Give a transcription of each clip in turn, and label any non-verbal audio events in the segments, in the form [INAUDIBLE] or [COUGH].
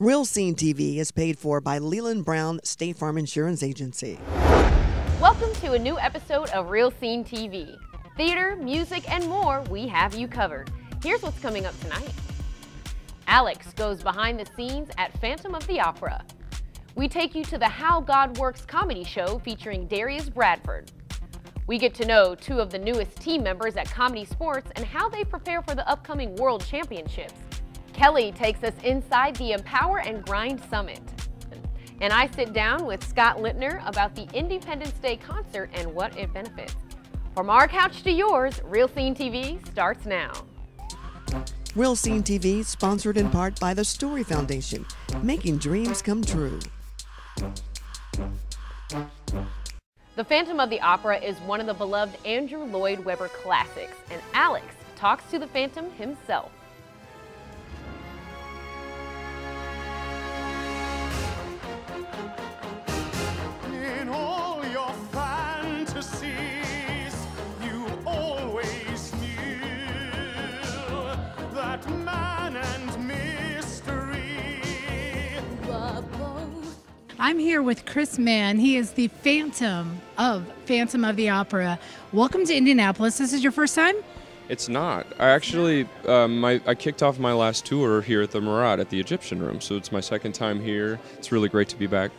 Real Scene TV is paid for by Leland Brown State Farm Insurance Agency. Welcome to a new episode of Real Scene TV. Theater, music, and more, we have you covered. Here's what's coming up tonight. Alex goes behind the scenes at Phantom of the Opera. We take you to the How God Works comedy show featuring Darius Bradford. We get to know two of the newest team members at Comedy Sports and how they prepare for the upcoming World Championships. Kelly takes us inside the Empower and Grind Summit. And I sit down with Scott Lintner about the Independence Day concert and what it benefits. From our couch to yours, Real Scene TV starts now. Real Scene TV, sponsored in part by the Story Foundation, making dreams come true. The Phantom of the Opera is one of the beloved Andrew Lloyd Webber classics, and Alex talks to the Phantom himself. I'm here with Chris Mann. He is the Phantom of Phantom of the Opera. Welcome to Indianapolis. This is your first time? It's not. I actually, um, my, I kicked off my last tour here at the Murat at the Egyptian Room, so it's my second time here. It's really great to be back.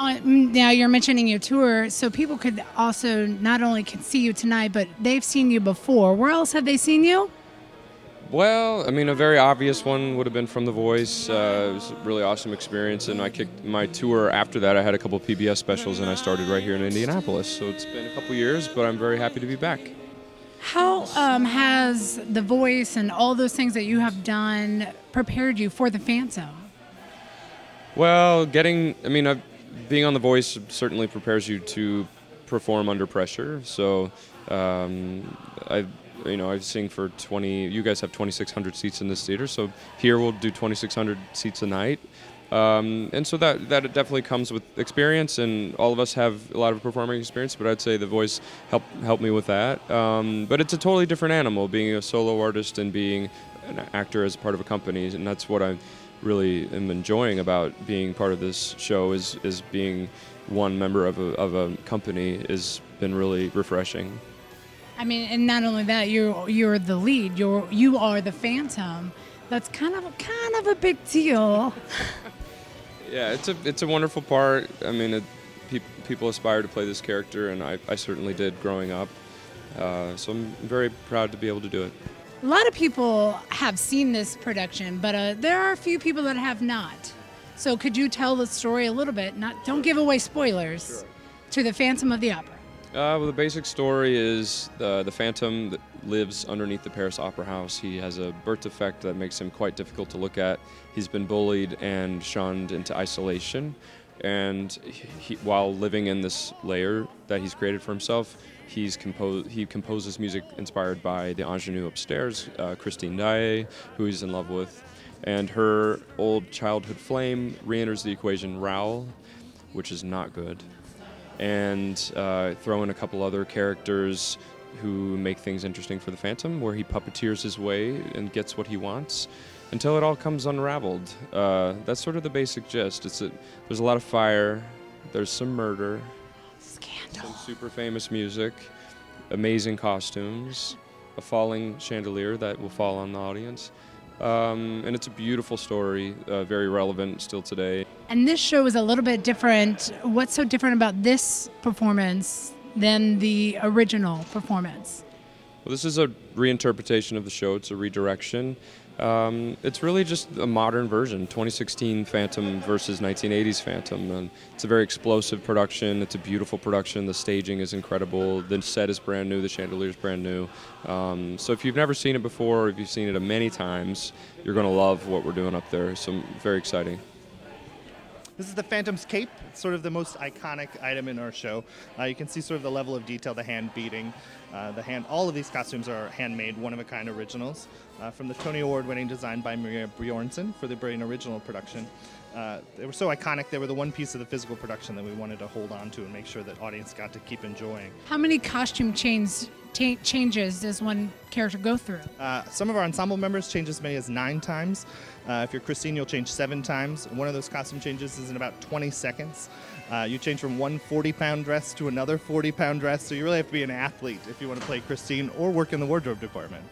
Uh, mm, now you're mentioning your tour, so people could also not only can see you tonight, but they've seen you before. Where else have they seen you? Well, I mean, a very obvious one would have been from The Voice. Uh, it was a really awesome experience, and I kicked my tour after that. I had a couple PBS specials, and I started right here in Indianapolis. So it's been a couple years, but I'm very happy to be back. How um, has The Voice and all those things that you have done prepared you for the Phantom? Well, getting, I mean, I've, being on The Voice certainly prepares you to perform under pressure. So, um, I, you know, I sing for 20. You guys have 2,600 seats in this theater, so here we'll do 2,600 seats a night. Um, and so that that definitely comes with experience, and all of us have a lot of performing experience. But I'd say the voice helped helped me with that. Um, but it's a totally different animal, being a solo artist and being an actor as part of a company, and that's what I really am enjoying about being part of this show. Is is being one member of a of a company has been really refreshing. I mean, and not only that, you're you're the lead. You're you are the Phantom. That's kind of kind of a big deal. [LAUGHS] Yeah, it's a it's a wonderful part. I mean, it, pe- people aspire to play this character, and I, I certainly did growing up. Uh, so I'm very proud to be able to do it. A lot of people have seen this production, but uh, there are a few people that have not. So could you tell the story a little bit? Not don't give away spoilers to the Phantom of the Opera. Uh, well, the basic story is the the Phantom that lives underneath the Paris Opera House. He has a birth defect that makes him quite difficult to look at. He's been bullied and shunned into isolation, and he, while living in this layer that he's created for himself, he's composed he composes music inspired by the ingenue upstairs, uh, Christine Daae, who he's in love with, and her old childhood flame re-enters the equation, Raoul, which is not good and uh, throw in a couple other characters who make things interesting for the Phantom, where he puppeteers his way and gets what he wants until it all comes unraveled. Uh, that's sort of the basic gist. It's a, there's a lot of fire, there's some murder, Scandal. some super famous music, amazing costumes, a falling chandelier that will fall on the audience. Um, and it's a beautiful story, uh, very relevant still today. And this show is a little bit different. What's so different about this performance than the original performance? Well, this is a reinterpretation of the show. It's a redirection. Um, it's really just a modern version, 2016 Phantom versus 1980s Phantom. And it's a very explosive production. It's a beautiful production. The staging is incredible. The set is brand new. The chandelier is brand new. Um, so if you've never seen it before, or if you've seen it many times, you're going to love what we're doing up there. So very exciting. This is the Phantom's cape. It's sort of the most iconic item in our show. Uh, you can see sort of the level of detail, the hand beating. Uh, the hand, all of these costumes are handmade, one-of-a-kind originals uh, from the Tony Award-winning design by Maria Bjornson for the Brain original production. Uh, they were so iconic. They were the one piece of the physical production that we wanted to hold on to and make sure that audience got to keep enjoying. How many costume chains changes does one character go through? Uh, some of our ensemble members change as many as nine times. Uh, if you're Christine, you'll change seven times. One of those costume changes is in about 20 seconds. Uh, you change from one 40 pound dress to another 40 pound dress, so you really have to be an athlete if you want to play Christine or work in the wardrobe department.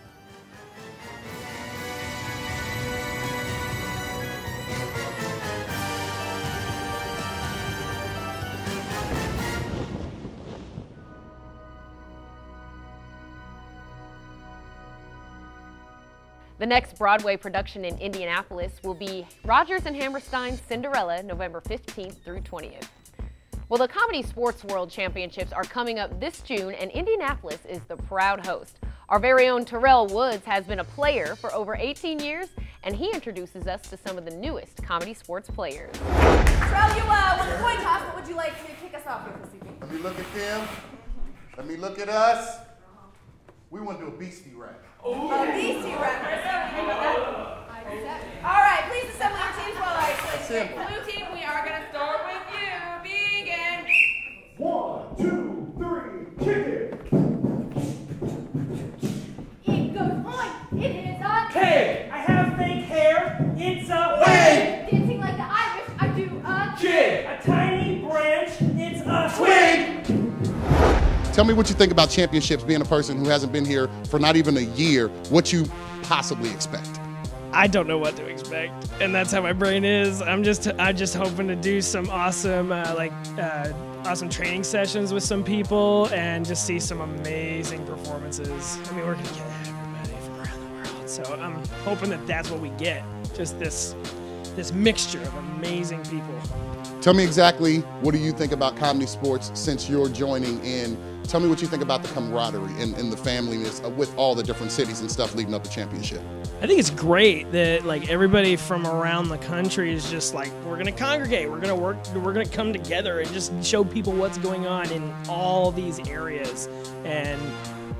The next Broadway production in Indianapolis will be Rodgers and Hammerstein's Cinderella, November 15th through 20th. Well, the Comedy Sports World Championships are coming up this June, and Indianapolis is the proud host. Our very own Terrell Woods has been a player for over 18 years, and he introduces us to some of the newest comedy sports players. Terrell, you uh, with the coin toss, what would you like to kick us off here this evening? Let me look at them. Let me look at us. We want to do a beastie rap. A beastie rap. All right, please assemble your teams while I explain. Blue team, we are going to start with you. Begin. One, two, three, kick it! It goes on. It is a Hey, I have fake hair. It's a Wait! dancing like the Irish. I do a Kid! A tiny Tell me what you think about championships being a person who hasn't been here for not even a year, what you possibly expect. I don't know what to expect, and that's how my brain is. I'm just I'm just hoping to do some awesome uh, like uh, awesome training sessions with some people and just see some amazing performances. I mean, we're gonna get everybody from around the world, so I'm hoping that that's what we get. Just this this mixture of amazing people. Tell me exactly what do you think about comedy sports since you're joining in. Tell me what you think about the camaraderie and, and the familyness with all the different cities and stuff leading up to championship. I think it's great that like everybody from around the country is just like we're gonna congregate, we're gonna work, we're gonna come together and just show people what's going on in all these areas. And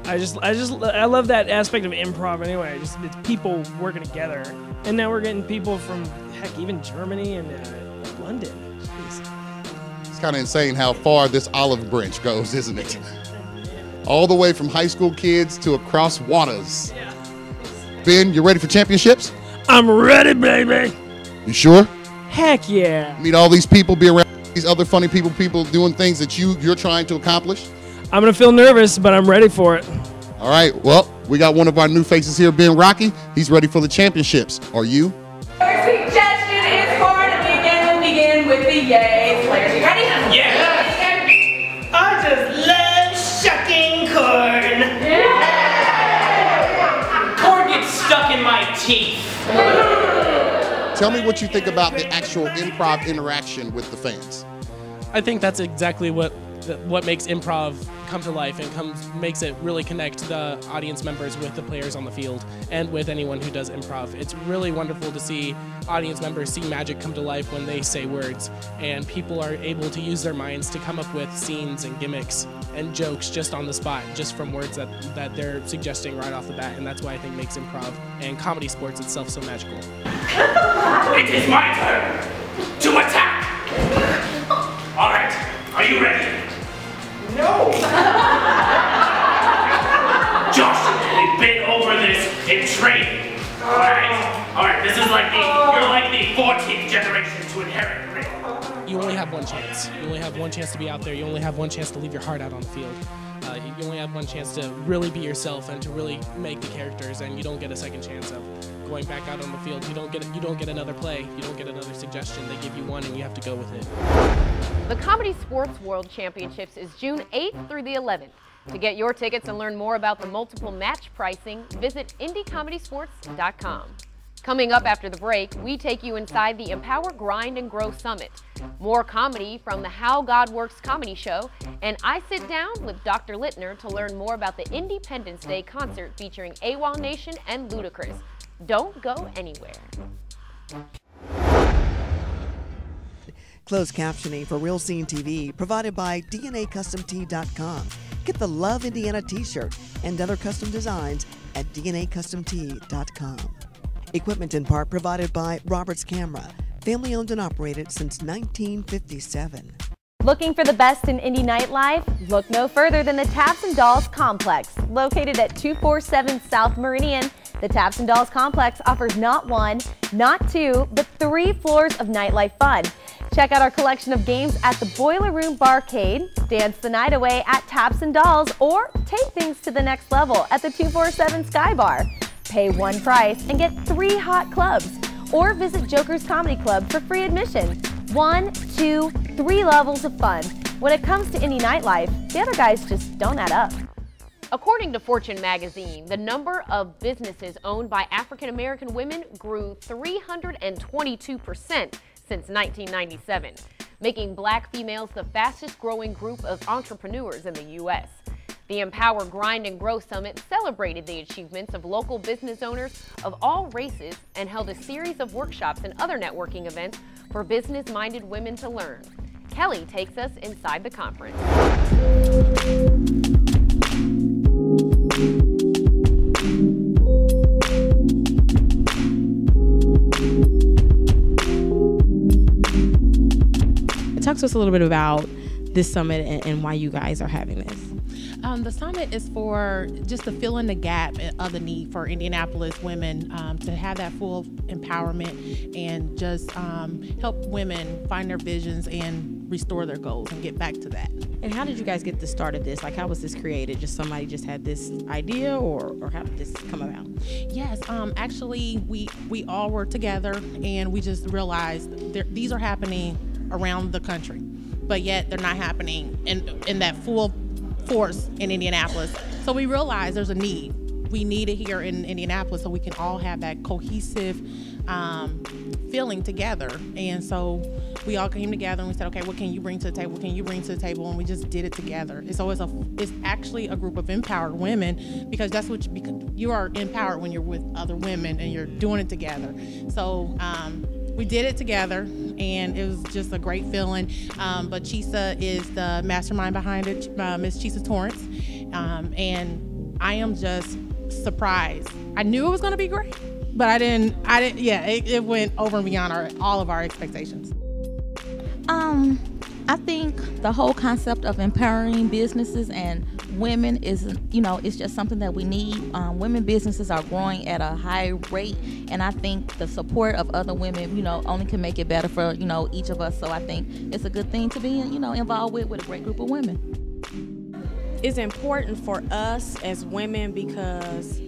I just, I just, I love that aspect of improv anyway. Just it's people working together, and now we're getting people from heck, even Germany and uh, London. Jeez. It's kind of insane how far this olive branch goes, isn't it? All the way from high school kids to across waters. Ben, you ready for championships? I'm ready, baby. You sure? Heck yeah. Meet all these people, be around these other funny people, people doing things that you you're trying to accomplish. I'm gonna feel nervous, but I'm ready for it. All right. Well, we got one of our new faces here, Ben Rocky. He's ready for the championships. Are you? Your suggestion is for to begin. We'll begin with the yay teeth. Tell me what you think about the actual improv interaction with the fans. I think that's exactly what what makes improv come to life and comes makes it really connect the audience members with the players on the field and with anyone who does improv. It's really wonderful to see audience members see magic come to life when they say words and people are able to use their minds to come up with scenes and gimmicks and jokes just on the spot just from words that that they're suggesting right off the bat and that's why I think makes improv and comedy sports itself so magical. It is my turn to attack. All right, are you ready? No. Josh, we've been over this in training. All right, all right. This is like the you're like the 14th generation to inherit grit. you only have one chance. You only have one chance to be out there. You only have one chance to leave your heart out on the field. Uh, you only have one chance to really be yourself and to really make the characters, and you don't get a second chance of going back out on the field. You don't get you don't get another play. You don't get another suggestion. They give you one, and you have to go with it. The Comedy Sports World Championships is June 8th through the 11th. To get your tickets and learn more about the multiple match pricing, visit indiecomedysports.com. Coming up after the break, we take you inside the Empower, Grind, and Grow Summit. More comedy from the How God Works comedy show, and I sit down with Dr. Lintner to learn more about the Independence Day concert featuring AWOL Nation and Ludacris. Don't go anywhere. Closed captioning for Real Scene TV provided by DNACustomTee.com. Get the Love Indiana t shirt and other custom designs at DNACustomTee.com. Equipment in part provided by Roberts Camera, family owned and operated since 1957. Looking for the best in indie nightlife? Look no further than the Taps and Dolls Complex. Located at 247 South Meridian, the Taps and Dolls Complex offers not one, not two, but three floors of nightlife fun. Check out our collection of games at the Boiler Room Barcade, dance the night away at Taps and Dolls, or take things to the next level at the 247 Sky Bar. Pay one price and get three hot clubs, or visit Joker's Comedy Club for free admission. One, two, three levels of fun. When it comes to indie nightlife, the other guys just don't add up. According to Fortune magazine, the number of businesses owned by African American women grew 322% since 1997, making black females the fastest growing group of entrepreneurs in the U.S. The Empower Grind and Grow Summit celebrated the achievements of local business owners of all races and held a series of workshops and other networking events for business minded women to learn. Kelly takes us inside the conference. Talk to us a little bit about this summit and, and why you guys are having this. Um, the summit is for just to fill in the gap of the need for Indianapolis women um, to have that full empowerment and just um, help women find their visions and restore their goals and get back to that. And how did you guys get the start of this? Like, how was this created? Just somebody just had this idea, or, or how did this come about? Yes, um, actually, we we all were together and we just realized these are happening around the country, but yet they're not happening in in that full force in Indianapolis. So we realized there's a need. We need it here in Indianapolis so we can all have that cohesive um, feeling together. And so we all came together and we said, okay, what can you bring to the table? What can you bring to the table? And we just did it together. It's always a, it's actually a group of empowered women because that's what you, you are empowered when you're with other women and you're doing it together. So um, we did it together and it was just a great feeling. Um, but Chisa is the mastermind behind it, uh, Miss Chisa Torrance. Um, and I am just surprised. I knew it was going to be great, but I didn't, I didn't, yeah, it, it went over and beyond our, all of our expectations. Um, I think the whole concept of empowering businesses and women is, you know, it's just something that we need. Um, women businesses are growing at a high rate, and I think the support of other women, you know, only can make it better for, you know, each of us. So I think it's a good thing to be, you know, involved with with a great group of women. It's important for us as women because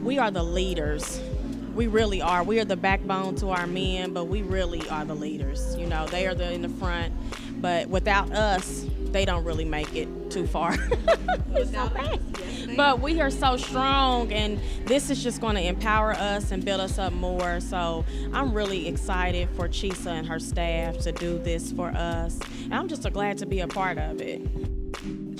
we are the leaders we really are. We are the backbone to our men, but we really are the leaders. You know, they are the in the front, but without us, they don't really make it too far. [LAUGHS] but we are so strong, and this is just going to empower us and build us up more. So I'm really excited for Chisa and her staff to do this for us. And I'm just so glad to be a part of it.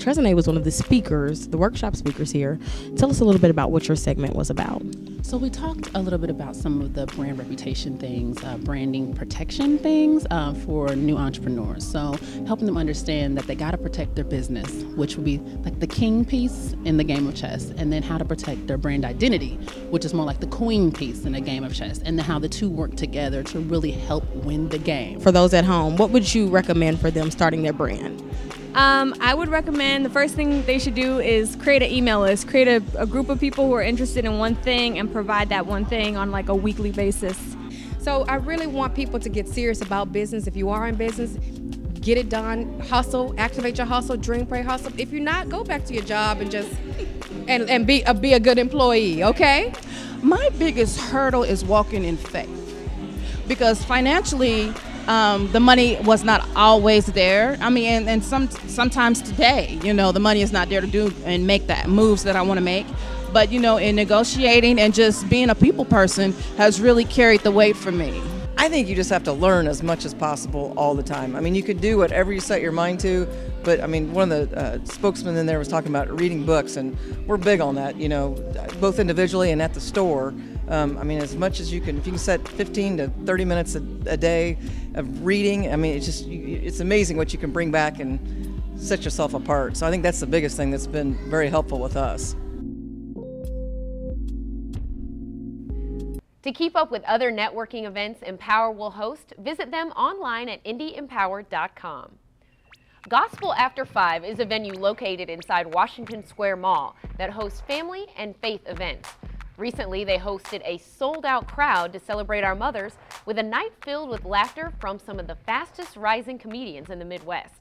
Tresemme was one of the speakers, the workshop speakers here. Tell us a little bit about what your segment was about. So we talked a little bit about some of the brand reputation things, uh, branding protection things uh, for new entrepreneurs. So helping them understand that they got to protect their business, which would be like the king piece in the game of chess, and then how to protect their brand identity, which is more like the queen piece in a game of chess, and then how the two work together to really help win the game. For those at home, what would you recommend for them starting their brand? Um, I would recommend the first thing they should do is create an email list, create a, a group of people who are interested in one thing and provide that one thing on like a weekly basis. So I really want people to get serious about business. If you are in business, get it done, hustle, activate your hustle, dream, pray, hustle. If you're not, go back to your job and just and, and be, uh, be a good employee, okay? My biggest hurdle is walking in faith because financially um, the money was not always there. I mean, and, and some sometimes today, you know, the money is not there to do and make that moves that I want to make. But you know, in negotiating and just being a people person has really carried the weight for me. I think you just have to learn as much as possible all the time. I mean, you could do whatever you set your mind to, but I mean, one of the uh, spokesmen in there was talking about reading books, and we're big on that, you know, both individually and at the store. Um, I mean, as much as you can, if you can set 15 to 30 minutes a, a day of reading, I mean, it's just, it's amazing what you can bring back and set yourself apart. So I think that's the biggest thing that's been very helpful with us. To keep up with other networking events Empower will host, visit them online at indieempower.com. Gospel After 5 is a venue located inside Washington Square Mall that hosts family and faith events. Recently, they hosted a sold-out crowd to celebrate our mothers with a night filled with laughter from some of the fastest rising comedians in the Midwest.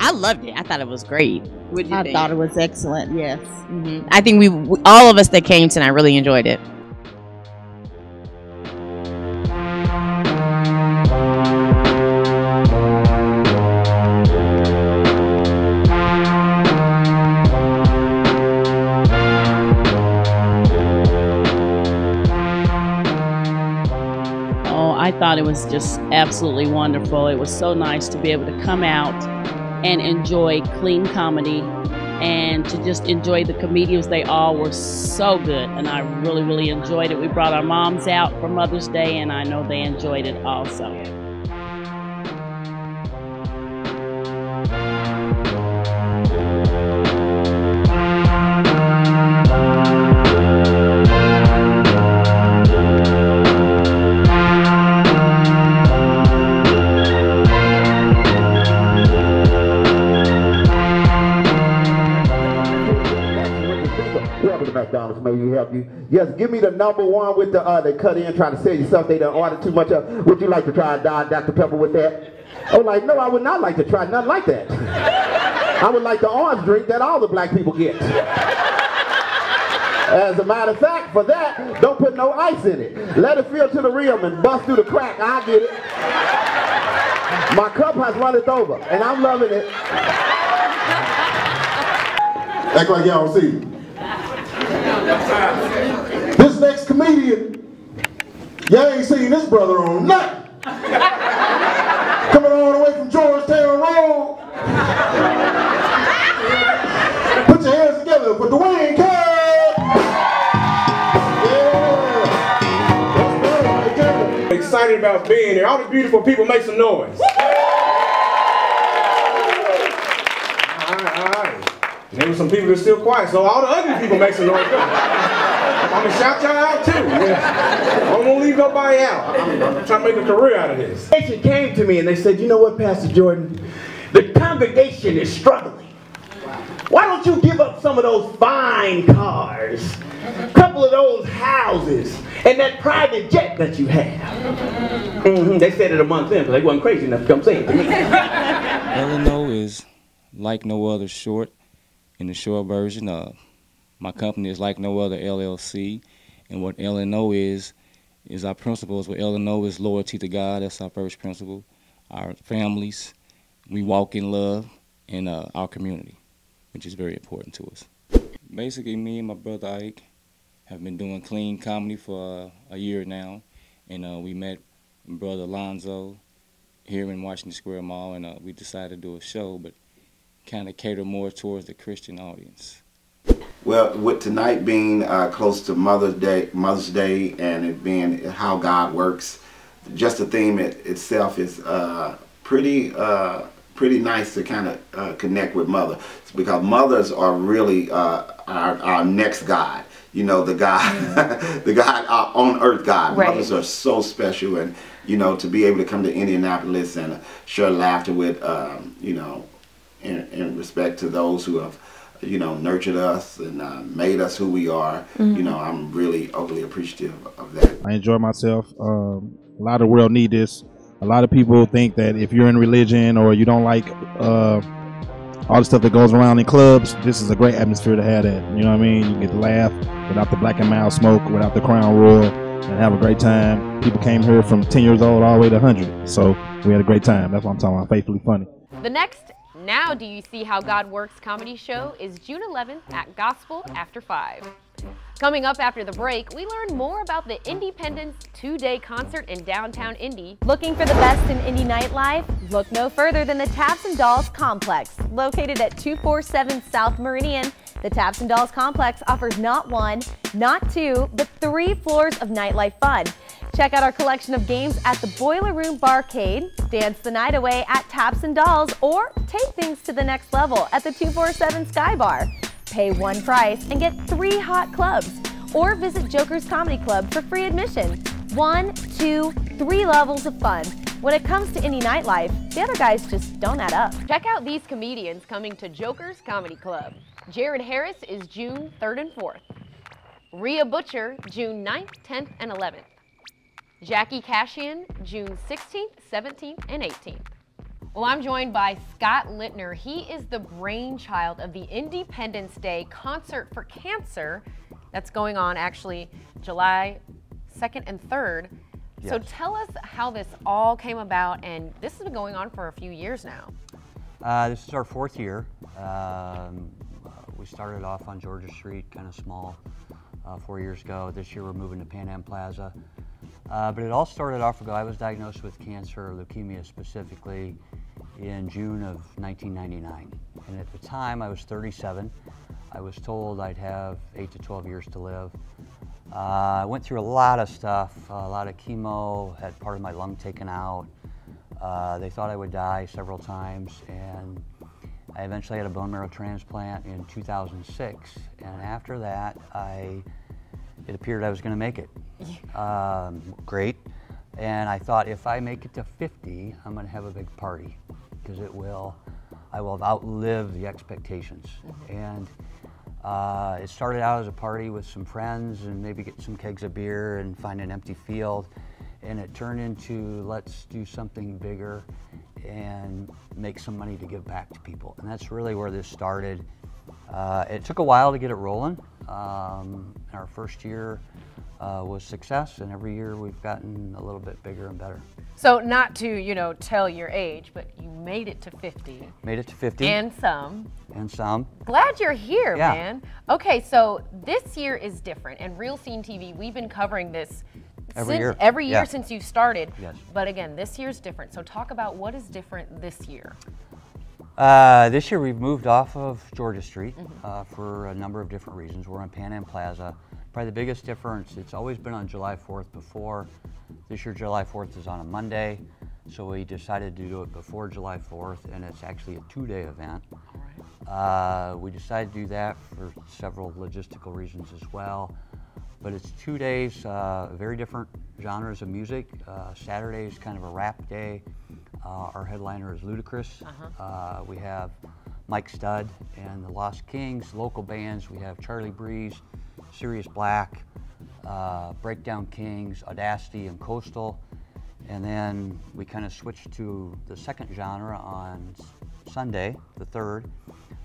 I loved it. I thought it was great. What'd you I think? thought it was excellent. Yes. Mhm. I think we, we- all of us that came tonight, really enjoyed it. Was just absolutely wonderful. It was so nice to be able to come out and enjoy clean comedy and to just enjoy the comedians. They all were so good, and I really, really enjoyed it. We brought our moms out for Mother's Day, and I know they enjoyed it also. Welcome to McDonald's. May we help you? Yes, give me the number one with the uh, they cut in trying to sell you stuff they done ordered too much of. Would you like to try a Don Dr. Pepper with that? Oh, like no, I would not like to try nothing like that. I would like the orange drink that all the black people get. As a matter of fact, for that, don't put no ice in it. Let it fill to the rim and bust through the crack. I get it. My cup has runneth over, and I'm loving it. Act like y'all don't see. This next comedian, y'all ain't seen this brother on nothing. Coming all the way from Georgetown Road. Put your hands together for Dwayne Cobb. Excited about being here. All the beautiful people make some noise. All right, all right. There were some people that are still quiet, so all the ugly people make some noise. I'm gonna shout y'all out too. Yeah. I won't leave nobody out. I'm, I'm trying to make a career out of this. They came to me and they said, you know what, Pastor Jordan? The congregation is struggling. Why don't you give up some of those fine cars, a couple of those houses, and that private jet that you have? Mhm, They said it a month in, but they wasn't crazy enough to come say it to me. Illinois is like no other short in the short version. Uh, my company is like no other LLC. And what Illinois is, is our principles. What Illinois is loyalty to God. That's our first principle. Our families, we walk in love in uh, our community, which is very important to us. Basically, me and my brother Ike have been doing clean comedy for uh, a year now. And uh, we met brother Alonzo here in Washington Square Mall, and uh, we decided to do a show, but kind of cater more towards the Christian audience. Well, with tonight being uh, close to Mother's Day, Mother's Day, and it being how God works, just the theme it, itself is uh, pretty uh, pretty nice to kind of uh, connect with mother because mothers are really uh, our, our next God. You know, the God, [LAUGHS] the God uh, on earth God. Right. Mothers are so special, and you know, to be able to come to Indianapolis and share laughter with, um, you know, in, in respect to those who have, you know, nurtured us and uh, made us who we are. Mhm. You know, I'm really overly appreciative of that. I enjoy myself. Um, a lot of the world need this. A lot of people think that if you're in religion or you don't like uh, all the stuff that goes around in clubs, this is a great atmosphere to have that. You know what I mean? You can get to laugh without the black and mild smoke, without the crown royal, and have a great time. People came here from 10 years old all the way to 100. So we had a great time. That's what I'm talking about. Faithfully funny. The next Now Do You See How God Works comedy show is June 11th at Gospel After 5. Coming up after the break, we learn more about the Independence two-day concert in downtown Indy. Looking for the best in indie nightlife? Look no further than the Taps and Dolls Complex. Located at 247 South Meridian, the Taps and Dolls Complex offers not one, not two, but three floors of nightlife fun. Check out our collection of games at the Boiler Room Barcade, dance the night away at Taps and Dolls, or take things to the next level at the 247 Sky Bar. Pay one price and get three hot clubs, or visit Joker's Comedy Club for free admission. One, two, three levels of fun. When it comes to indie nightlife, the other guys just don't add up. Check out these comedians coming to Joker's Comedy Club. Jared Harris is June 3rd and 4th. Rhea Butcher, June 9th, 10th, and 11th. Jackie Kashian, June 16th, 17th, and 18th. Well, I'm joined by Scott Lintner. He is the brainchild of the Independence Day Concert for Cancer that's going on actually July 2nd and 3rd. So tell us how this all came about, and this has been going on for a few years now. Uh, this is our fourth year. Um, uh, we started off on Georgia Street, kind of small, uh, four years ago. This year we're moving to Pan Am Plaza. Uh, but it all started off ago. I was diagnosed with cancer, leukemia specifically, in June of 1999. And at the time, I was 37. I was told I'd have 8 to 12 years to live. Uh, I went through a lot of stuff, a lot of chemo, had part of my lung taken out. Uh, they thought I would die several times, and I eventually had a bone marrow transplant in 2006. And after that, I it appeared I was going to make it. Um, great. And I thought if I make it to 50, I'm going to have a big party because it will, I will have outlived the expectations. And uh, it started out as a party with some friends and maybe get some kegs of beer and find an empty field. And it turned into let's do something bigger and make some money to give back to people. And that's really where this started. Uh, it took a while to get it rolling. Um, our first year uh, was success, and every year we've gotten a little bit bigger and better. So not to, you know, tell your age, but you made it to 50 Made it to 50. and some. And some. Glad you're here, Yeah. man. Okay, so this year is different, and Real Scene TV, we've been covering this Every since, year. every year Yeah. since you started. Yes. But again, this year's different. So talk about what is different this year. Uh, this year we've moved off of Georgia Street Mm-hmm. uh, for a number of different reasons. We're on Pan Am Plaza. Probably the biggest difference, it's always been on July 4th before. This year July 4th is on a Monday, so we decided to do it before July 4th, and it's actually a two-day event. Uh, we decided to do that for several logistical reasons as well. But it's two days, uh, very different genres of music. Uh, Saturday is kind of a rap day. Uh, our headliner is Ludacris. Uh, we have Mike Stud and the Lost Kings, local bands. We have Charlie Breeze, Sirius Black, uh, Breakdown Kings, Audacity, and Coastal. And then we kind of switched to the second genre on Sunday, the 3rd.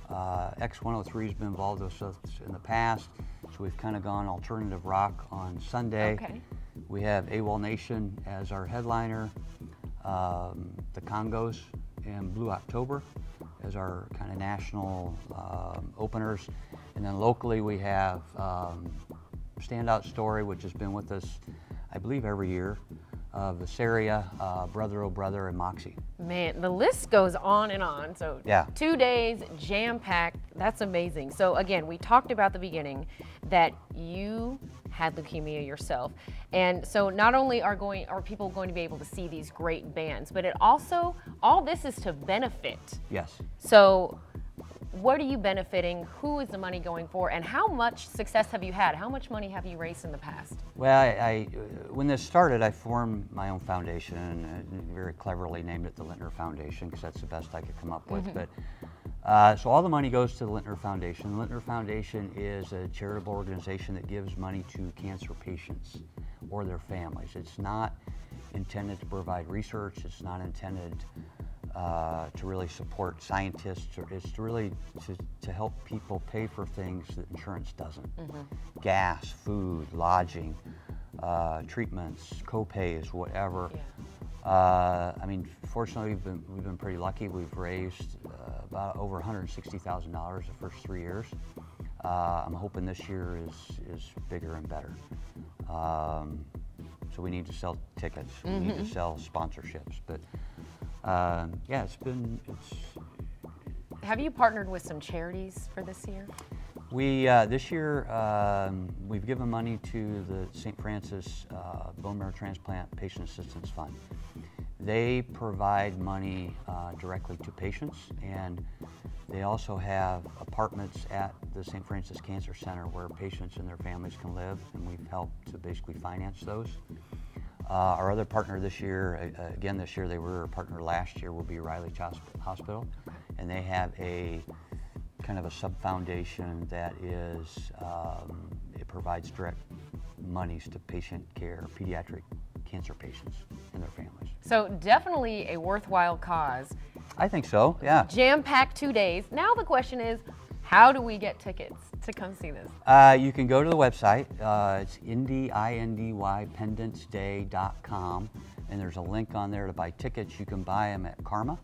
Uh, X103 has been involved with us in the past, so we've kind of gone alternative rock on Sunday. Okay. We have AWOL Nation as our headliner, um, the Kongos and Blue October as our kind of national um, openers. And then locally we have um, Standout Story, which has been with us, I believe, every year, uh, Visaria, uh, Brother Oh Brother, and Moxie. Man, the list goes on and on. So Yeah. two days, jam packed. That's amazing. So again, we talked about the beginning that you had leukemia yourself, and so not only are going are people going to be able to see these great bands, but it also all this is to benefit. Yes. So. What are you benefiting? Who is the money going for? And how much success have you had? How much money have you raised in the past? Well, I, I, when this started, I formed my own foundation and uh, very cleverly named it the Lintner Foundation because that's the best I could come up with. Mhm. But uh, so all the money goes to the Lintner Foundation. The Lintner Foundation is a charitable organization that gives money to cancer patients or their families. It's not intended to provide research. It's not intended uh, to really support scientists. Or it's to really to, to help people pay for things that insurance doesn't. Mhm. Gas, food, lodging, uh, treatments, co-pays, whatever. Uh, I mean, fortunately, we've been, we've been pretty lucky. We've raised uh, about over $160,000 the first three years. Uh, I'm hoping this year is, is bigger and better. Um, so we need to sell tickets. We need to Mhm. sell sponsorships. But um, yeah, it's been it's Have you partnered with some charities for this year? We uh, this year um, we've given money to the St. Francis uh, Bone Marrow Transplant Patient Assistance Fund. They provide money uh, directly to patients, and they also have apartments at the St. Francis Cancer Center where patients and their families can live, and we've helped to basically finance those. Uh, our other partner this year, again this year, they were a partner last year, will be Riley Hospital, and they have a kind of a sub-foundation that is, um, it provides direct monies to patient care, pediatric cancer patients and their families. So definitely a worthwhile cause. I think so, yeah. Jam-packed two days. Now the question is, how do we get tickets to come see this? Uh, you can go to the website. Uh, it's indy, I-N-D-Y, pendanceday.com, and there's a link on there to buy tickets. You can buy them at Karma.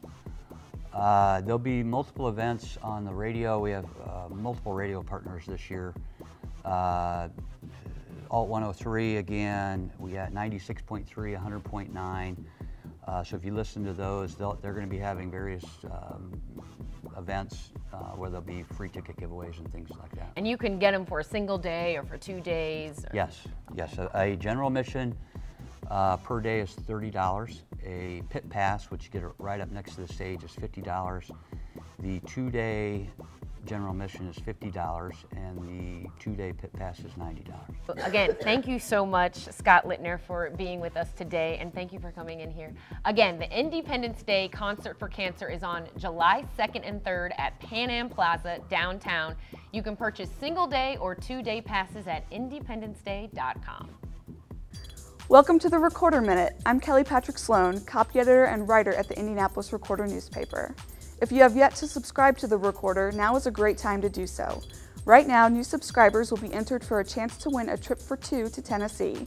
Uh, there'll be multiple events on the radio. We have uh, multiple radio partners this year. Uh, Alt 103 again. We got 96.3, 100.9. Uh, so if you listen to those, they're going to be having various um, events uh, where there'll be free ticket giveaways and things like that. And you can get them for a single day or for two days? Or... Yes, yes. A, a general admission uh, per day is $30. A pit pass, which you get right up next to the stage, is $50. The two-day general admission is $50 and the two-day pit pass is $90. Again, thank you so much, Scott Lintner, for being with us today and thank you for coming in here. Again, the Independence Day Concert for Cancer is on July 2nd and 3rd at Pan Am Plaza downtown. You can purchase single day or two day passes at independenceday.com. Welcome to the Recorder Minute. I'm Kelly Patrick Sloan, copy editor and writer at the Indianapolis Recorder newspaper. If you have yet to subscribe to the Recorder, now is a great time to do so. Right now, new subscribers will be entered for a chance to win a trip for two to Tennessee.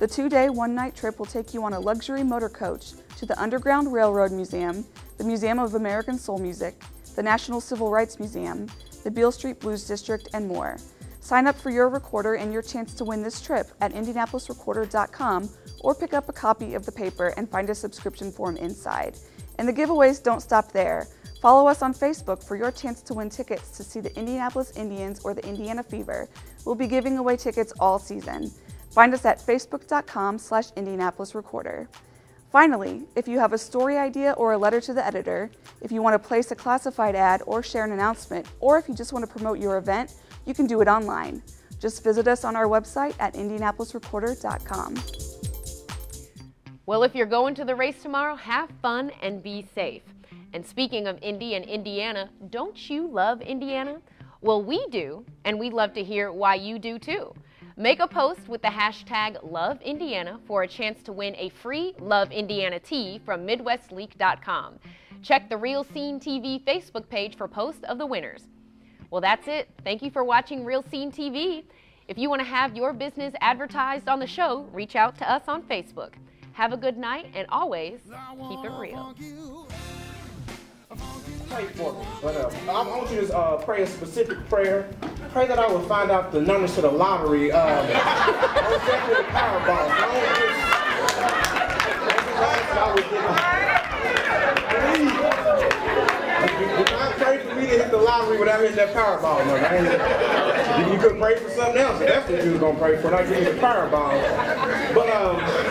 The two-day, one-night trip will take you on a luxury motor coach to the Underground Railroad Museum, the Museum of American Soul Music, the National Civil Rights Museum, the Beale Street Blues District, and more. Sign up for your recorder and your chance to win this trip at indianapolisrecorder.com or pick up a copy of the paper and find a subscription form inside. And the giveaways don't stop there. Follow us on Facebook for your chance to win tickets to see the Indianapolis Indians or the Indiana Fever. We'll be giving away tickets all season. Find us at facebook.com slash Indianapolis Recorder. Finally, if you have a story idea or a letter to the editor, if you want to place a classified ad or share an announcement, or if you just want to promote your event, you can do it online. Just visit us on our website at indianapolisrecorder.com. Well, if you're going to the race tomorrow, have fun and be safe. And speaking of Indy and Indiana, don't you love Indiana? Well, we do, and we'd love to hear why you do too. Make a post with the hashtag LoveIndiana for a chance to win a free Love Indiana tee from MidwestLeak.com. Check the Real Scene TV Facebook page for posts of the winners. Well, that's it. Thank you for watching Real Scene TV. If you want to have your business advertised on the show, reach out to us on Facebook. Have a good night and always keep it real. Pray for me, but uh, I want you to uh, pray a specific prayer. Pray that I will find out the numbers to the lottery. Um, was definitely the Powerball. I would get, please. You can't pray for me to hit the lottery without hitting that Powerball number. I ain't, you could pray for something else. That's what you was gonna pray for, not getting the Powerball. But um.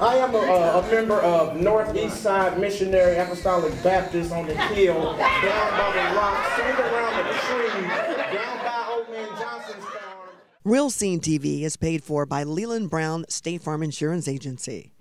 I am a, uh, a, member of Northeast Side Missionary Apostolic Baptist on the hill, down by the rock, swing around the tree, down by Old Man Johnson's farm. Real Scene TV is paid for by Leland Brown State Farm Insurance Agency.